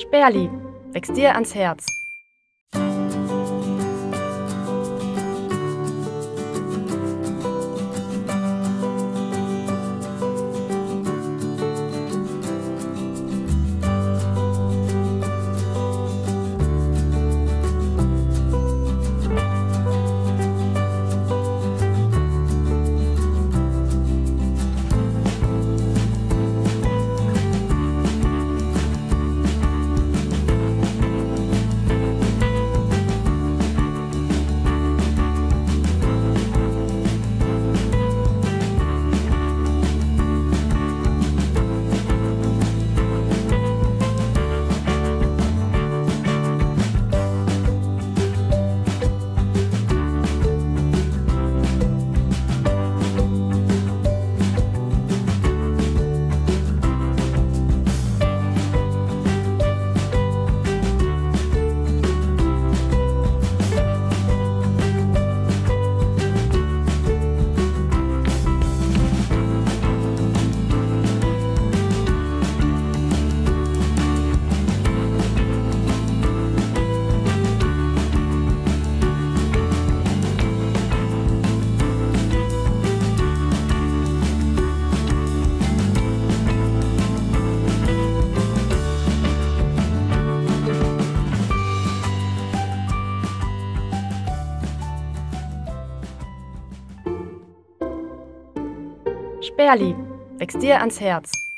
Sperli, wächst dir ans Herz. Sperli, wächst dir ans Herz.